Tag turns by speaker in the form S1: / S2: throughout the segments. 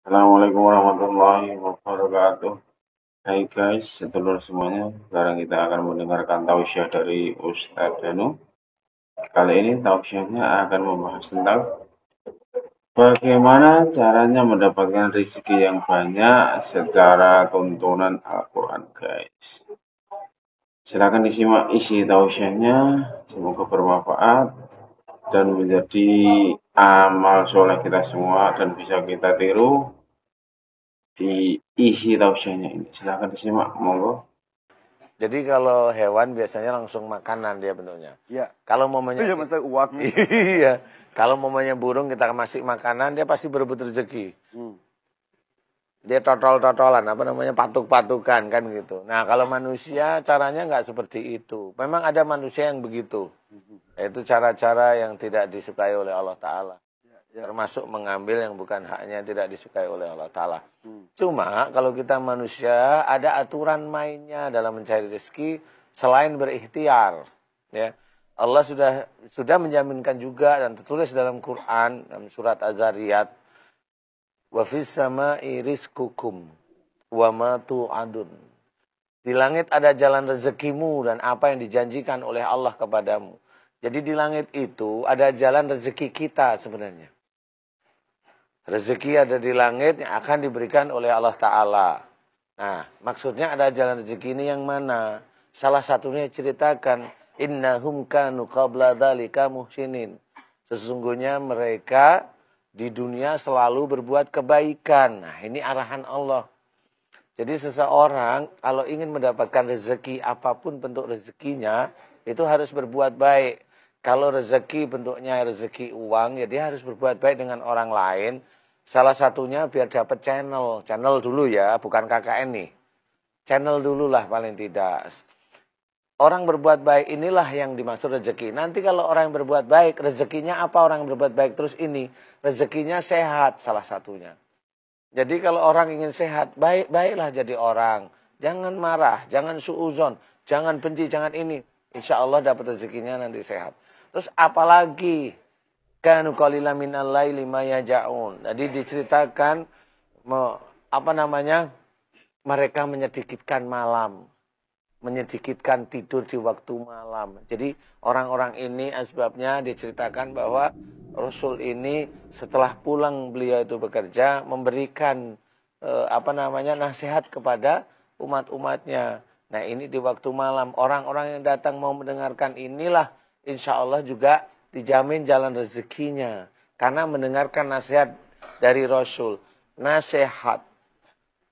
S1: Assalamualaikum warahmatullahi wabarakatuh. Hai guys, sedulur semuanya. Sekarang kita akan mendengarkan tausiah dari Ustadz Danu. Kali ini tausiahnya akan membahas tentang bagaimana caranya mendapatkan rezeki yang banyak secara tuntunan Al-Quran guys. Silahkan disimak isi tausiahnya, semoga bermanfaat dan menjadi amal soleh kita semua dan bisa kita tiru di isi tausiahnya ini. Silahkan disimak, monggo.
S2: Jadi kalau hewan biasanya langsung makanan dia bentuknya.
S3: Iya.
S2: Kalau momennya
S3: Iya, masa uang.
S2: iya. Kalau momennya burung kita masih makanan dia pasti berebut rezeki.
S3: Hmm.
S2: Dia totol-totolan apa namanya patuk-patukan kan gitu. Nah kalau manusia caranya nggak seperti itu. Memang ada manusia yang begitu. Yaitu cara-cara yang tidak disukai oleh Allah Taala.
S3: Ya.
S2: Termasuk mengambil yang bukan haknya yang tidak disukai oleh Allah Taala.
S3: Hmm.
S2: Cuma kalau kita manusia ada aturan mainnya dalam mencari rezeki selain berikhtiar. Ya. Allah sudah sudah menjaminkan juga dan tertulis dalam Quran dalam surat Az-Zariyat wa fis sama'i rizqukum wa ma tu'adun. Di langit ada jalan rezekimu dan apa yang dijanjikan oleh Allah kepadamu. Jadi di langit itu ada jalan rezeki kita sebenarnya. Rezeki ada di langit yang akan diberikan oleh Allah Ta'ala. Nah, maksudnya ada jalan rezeki ini yang mana? Salah satunya ceritakan, Innahum kanu qabla dhalika muhsinin. Sesungguhnya mereka di dunia selalu berbuat kebaikan. Nah, ini arahan Allah. Jadi seseorang kalau ingin mendapatkan rezeki apa pun bentuk rezekinya, itu harus berbuat baik. Kalau rezeki bentuknya rezeki uang, ya dia harus berbuat baik dengan orang lain. Salah satunya biar dapat channel. Channel dulu ya, bukan KKN nih. Channel dulu lah paling tidak. Orang berbuat baik inilah yang dimaksud rezeki. Nanti kalau orang yang berbuat baik, rezekinya apa orang yang berbuat baik? Terus ini, rezekinya sehat salah satunya. Jadi kalau orang ingin sehat, baik-baiklah jadi orang. Jangan marah, jangan suuzon, jangan benci, jangan ini. Insya Allah dapat rezekinya nanti sehat. Terus apalagi kanu qalila minal laili ma yaja'un. Jadi diceritakan apa namanya? Mereka menyedikitkan malam. Menyedikitkan tidur di waktu malam. Jadi orang-orang ini asbabnya diceritakan bahwa Rasul ini setelah pulang beliau itu bekerja memberikan eh, apa namanya nasihat kepada umat-umatnya. Nah ini di waktu malam orang-orang yang datang mau mendengarkan inilah insya Allah juga dijamin jalan rezekinya karena mendengarkan nasihat dari Rasul. Nasihat,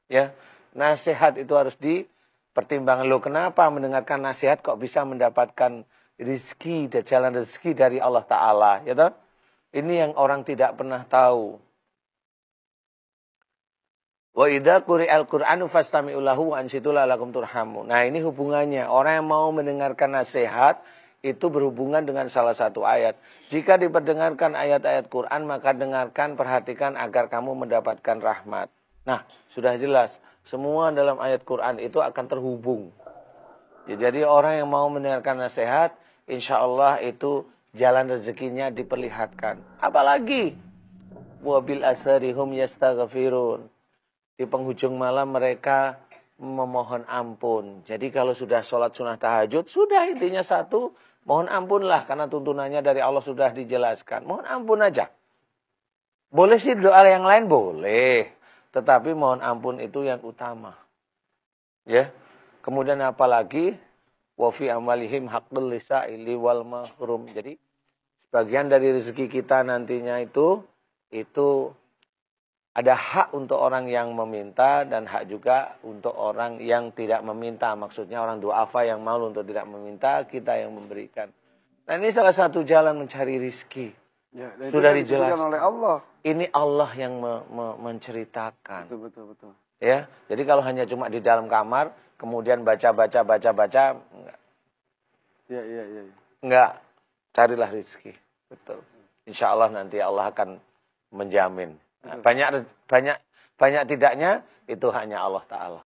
S2: ya nasihat itu harus dipertimbangkan. Lo kenapa mendengarkan nasihat kok bisa mendapatkan rezeki dan jalan rezeki dari Allah Taala, ya toh? Ini yang orang tidak pernah tahu. Wa idza quri'al Qur'anu fastami'u lahu wa ansitu turhamun. Nah, ini hubungannya. Orang yang mau mendengarkan nasihat itu berhubungan dengan salah satu ayat. Jika diperdengarkan ayat-ayat Quran, maka dengarkan, perhatikan agar kamu mendapatkan rahmat. Nah, sudah jelas. Semua dalam ayat Quran itu akan terhubung. Ya, jadi orang yang mau mendengarkan nasihat, insya Allah itu jalan rezekinya diperlihatkan. Apalagi, wabil asarihum yastaghfirun. Di penghujung malam mereka memohon ampun. Jadi kalau sudah sholat sunnah tahajud, sudah intinya satu, mohon ampunlah karena tuntunannya dari Allah sudah dijelaskan. Mohon ampun aja. Boleh sih doa yang lain boleh, tetapi mohon ampun itu yang utama. Ya. Kemudian apalagi wa fi amalihim haqqul lisa'ili wal mahrum. Jadi sebagian dari rezeki kita nantinya itu itu ada hak untuk orang yang meminta dan hak juga untuk orang yang tidak meminta. Maksudnya orang duafa yang mau untuk tidak meminta, kita yang memberikan. Nah ini salah satu jalan mencari rizki.
S3: Ya,
S2: Sudah
S3: kan
S2: dijelaskan.
S3: oleh Allah.
S2: Ini Allah yang me me menceritakan.
S3: Betul, betul, betul.
S2: Ya, jadi kalau hanya cuma di dalam kamar, kemudian baca baca baca baca, enggak,
S3: Iya, iya, iya. iya.
S2: enggak. Carilah rizki. Betul. Insya Allah nanti Allah akan menjamin. Banyak banyak banyak tidaknya itu hanya Allah Taala.